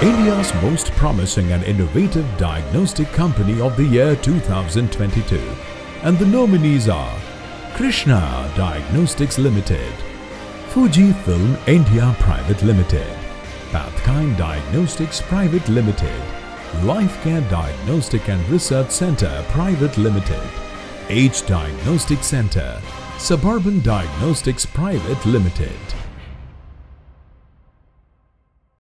India's most promising and innovative diagnostic company of the year 2022. And the nominees are Krsnaa Diagnostics Limited, Fuji Film India Private Limited, Pathkind Diagnostics Private Limited, Lifecare Diagnostic and Research Center Private Limited, H Diagnostic Center, Suburban Diagnostics Private Limited.